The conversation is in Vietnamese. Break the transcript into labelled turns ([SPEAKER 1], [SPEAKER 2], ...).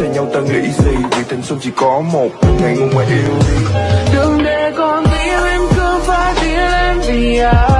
[SPEAKER 1] cho nhau ta nghĩ gì? Vì tình xuân chỉ có một, ngày ngu mà yêu đừng để con tim em cứ phá tiếng lên vì ai.